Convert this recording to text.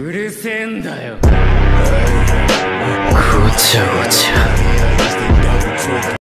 うるせえんだよ。ごちゃごちゃ